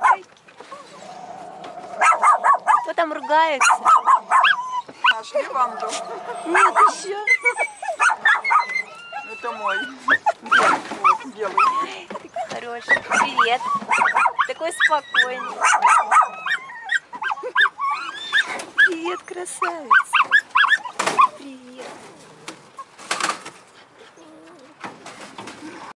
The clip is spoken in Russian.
какие. Кто там ругается? Нашли банду. Нет, еще. Это мой. Вот, белый. Хороший. Привет. Такой спокойный. Привет, красавица.